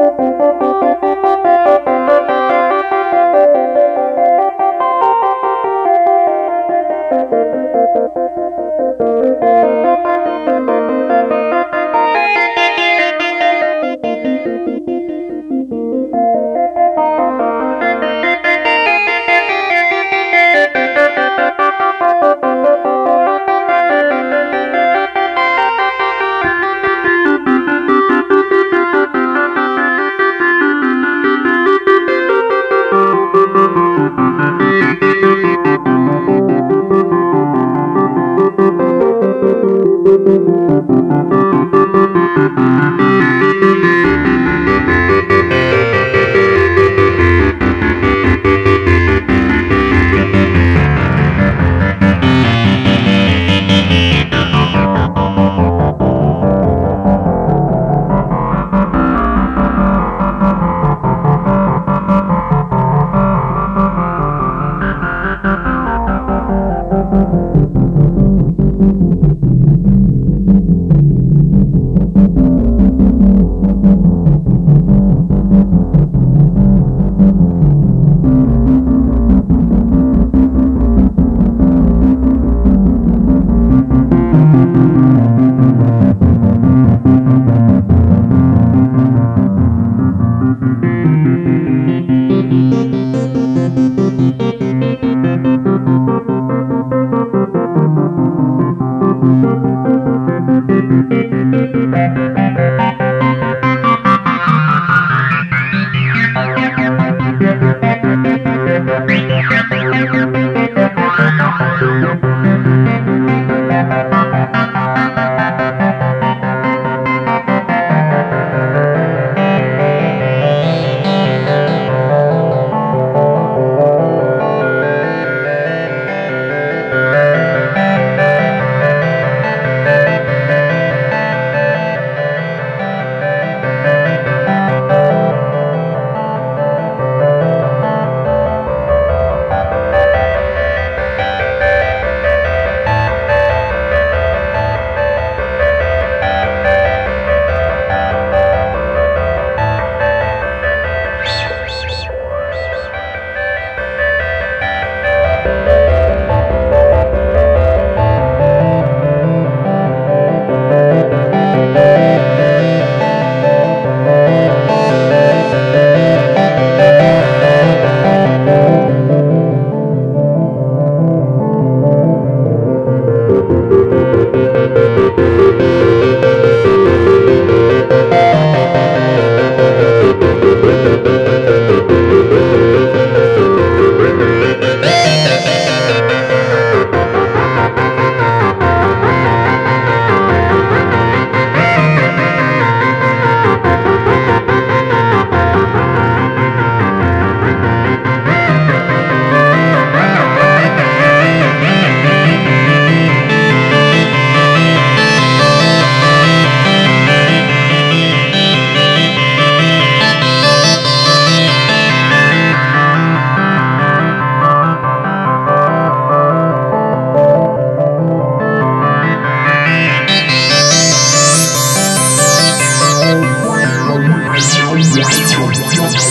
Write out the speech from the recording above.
Thank you. Yo, yo, yo, yo.